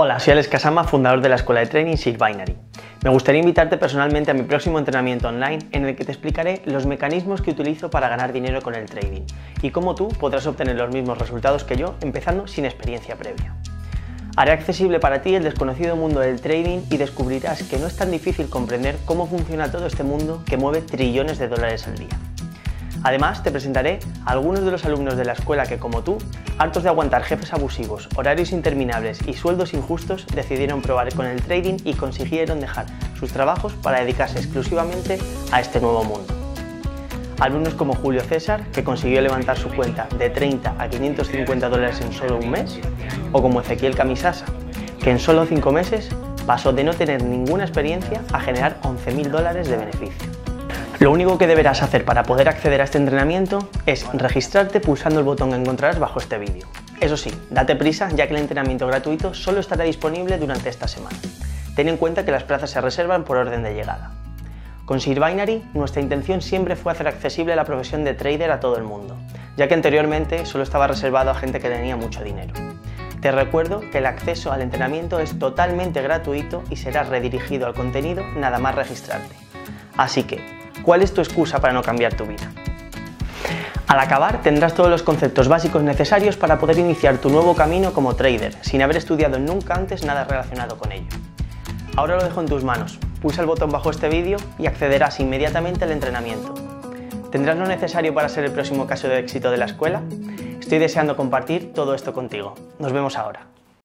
Hola, soy Alex Casama, fundador de la escuela de training Shift Binary. Me gustaría invitarte personalmente a mi próximo entrenamiento online en el que te explicaré los mecanismos que utilizo para ganar dinero con el trading y cómo tú podrás obtener los mismos resultados que yo empezando sin experiencia previa. Haré accesible para ti el desconocido mundo del trading y descubrirás que no es tan difícil comprender cómo funciona todo este mundo que mueve trillones de dólares al día. Además, te presentaré a algunos de los alumnos de la escuela que, como tú, hartos de aguantar jefes abusivos, horarios interminables y sueldos injustos, decidieron probar con el trading y consiguieron dejar sus trabajos para dedicarse exclusivamente a este nuevo mundo. Alumnos como Julio César, que consiguió levantar su cuenta de 30 a 550 dólares en solo un mes, o como Ezequiel Camisasa, que en solo 5 meses pasó de no tener ninguna experiencia a generar 11.000 dólares de beneficio. Lo único que deberás hacer para poder acceder a este entrenamiento es registrarte pulsando el botón que encontrarás bajo este vídeo. Eso sí, date prisa ya que el entrenamiento gratuito solo estará disponible durante esta semana. Ten en cuenta que las plazas se reservan por orden de llegada. Con Sir Binary, nuestra intención siempre fue hacer accesible la profesión de trader a todo el mundo, ya que anteriormente solo estaba reservado a gente que tenía mucho dinero. Te recuerdo que el acceso al entrenamiento es totalmente gratuito y será redirigido al contenido nada más registrarte. Así que, ¿Cuál es tu excusa para no cambiar tu vida? Al acabar tendrás todos los conceptos básicos necesarios para poder iniciar tu nuevo camino como trader, sin haber estudiado nunca antes nada relacionado con ello. Ahora lo dejo en tus manos, pulsa el botón bajo este vídeo y accederás inmediatamente al entrenamiento. ¿Tendrás lo necesario para ser el próximo caso de éxito de la escuela? Estoy deseando compartir todo esto contigo. Nos vemos ahora.